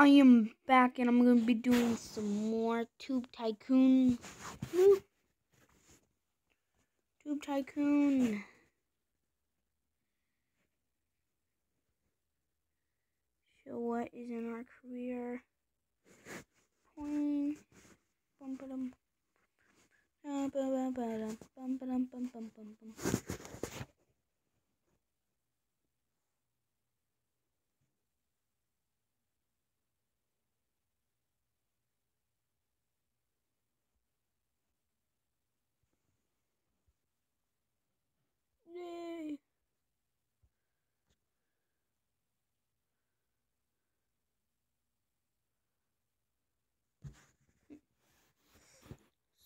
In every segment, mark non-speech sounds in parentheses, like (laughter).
I am back and I'm gonna be doing some more Tube Tycoon. Tube Tycoon. So what is in our career? Point. Ah, bum ba dum. Bum. Bum bum bum bum bum. Yay!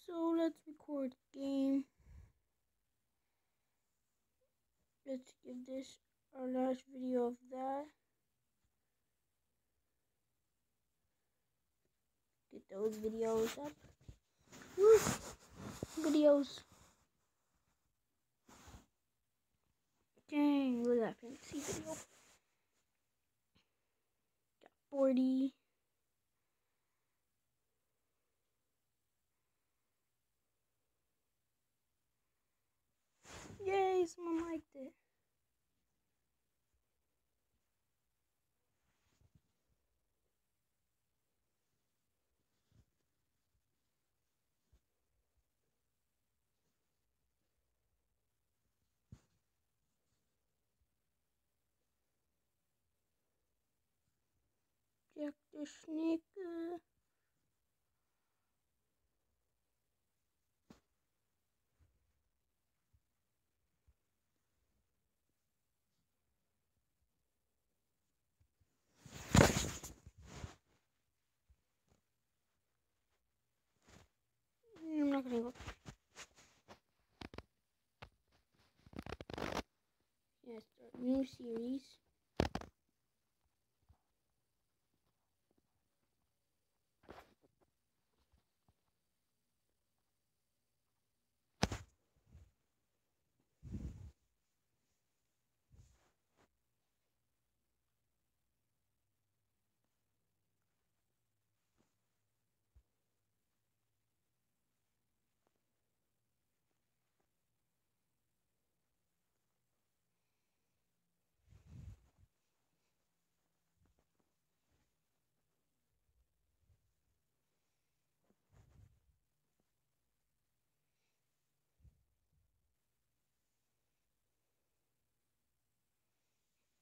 So let's record game. Let's give this our last video of that. Get those videos up. Woo! Videos. Dang, look at that fantasy video. Got 40. Yay, someone liked it. I'm not gonna go. Yeah, new series.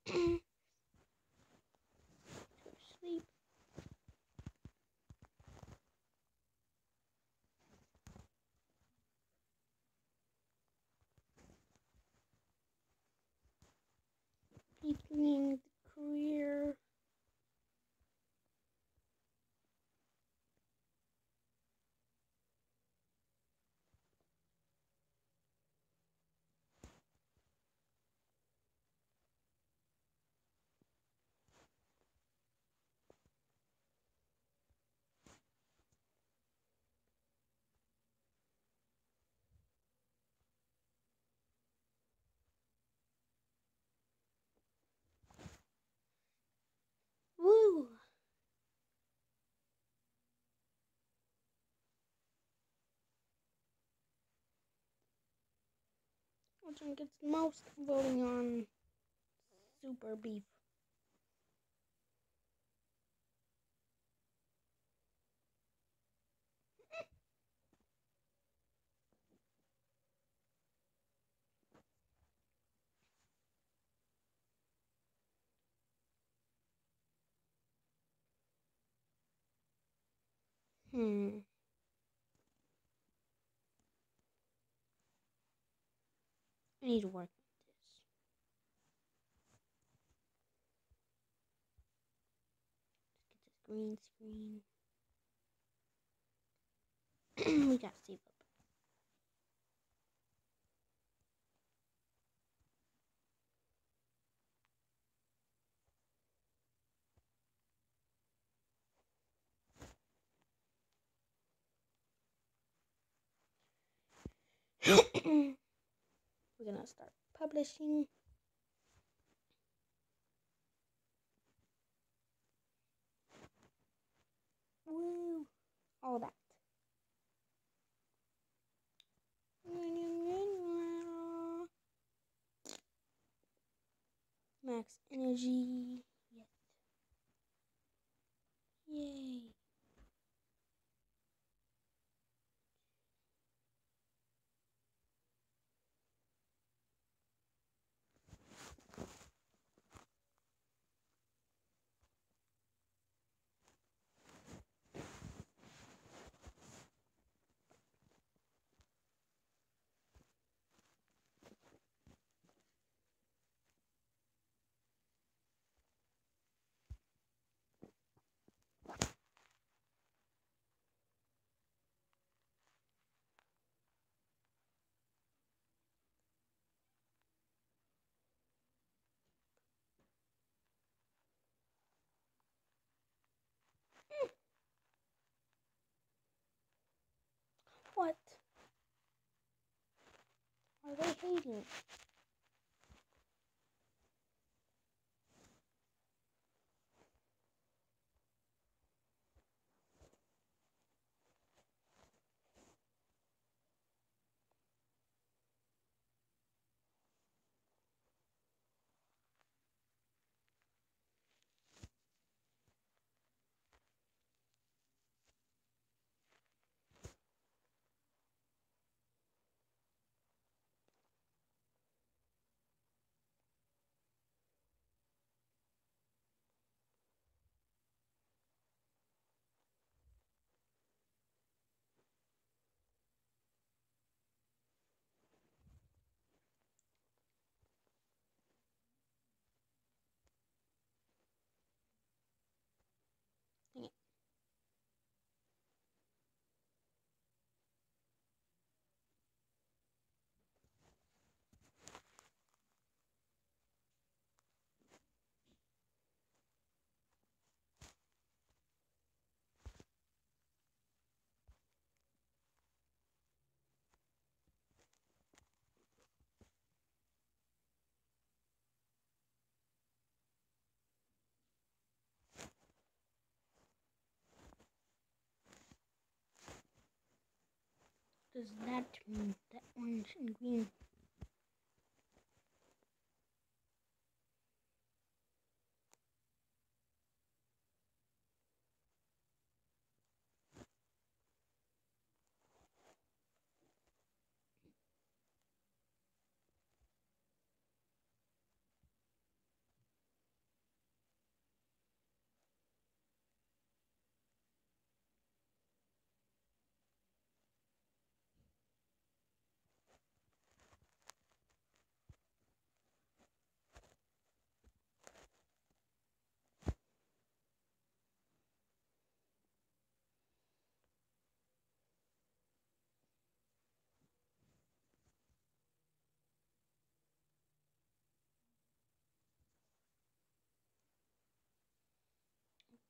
Sleep. The career. Woo! Which one gets most voting on Super Beef? Hmm. I need to work on this. Let's get this green screen. (clears throat) we got save up. (clears throat) (clears throat) we're gonna start publishing. Woo! All that. Max energy. Yes. Yay. What? Are they hating? Does that mean that orange and green?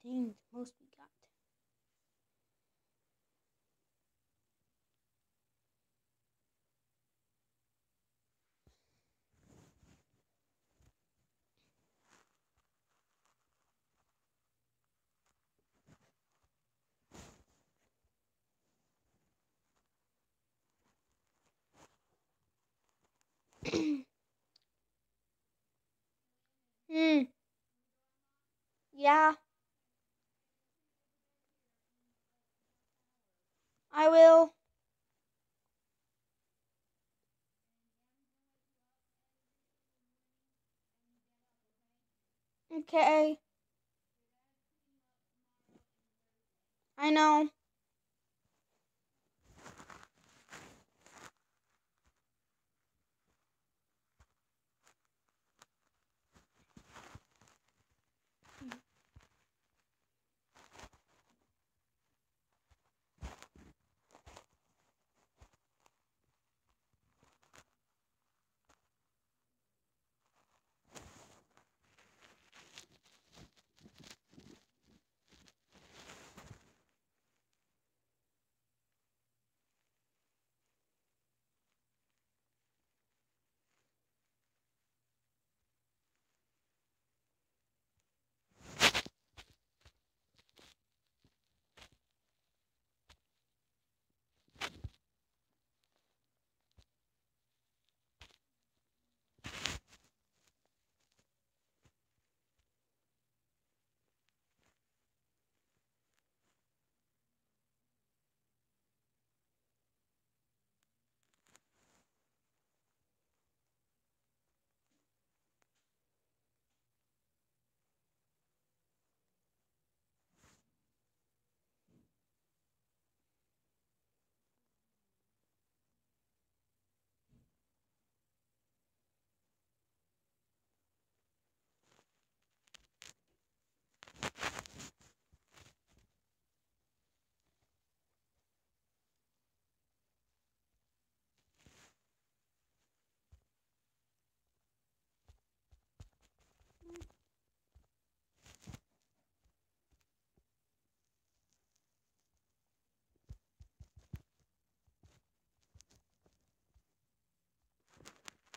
Dang, the most we got. (clears throat) Hmm. Yeah. I will. Okay. I know.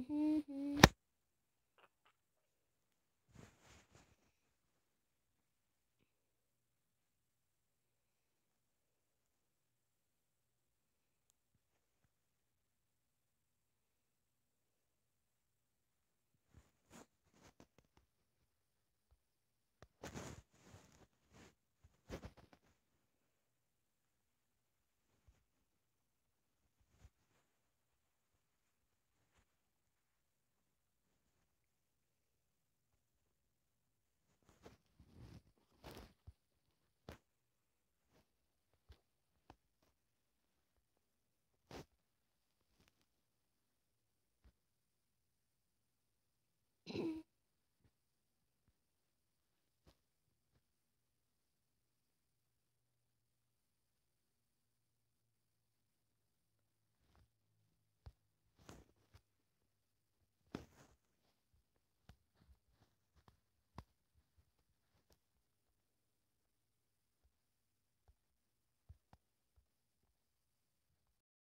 Mm-hmm.